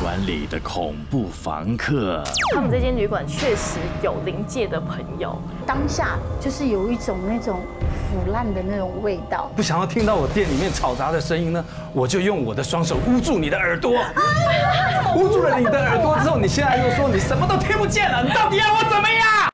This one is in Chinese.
馆里的恐怖房客。他们这间旅馆确实有临界的朋友，当下就是有一种那种腐烂的那种味道。不想要听到我店里面嘈杂的声音呢，我就用我的双手捂住你的耳朵。捂住了你的耳朵之后，你现在又说你什么都听不见了，你到底要我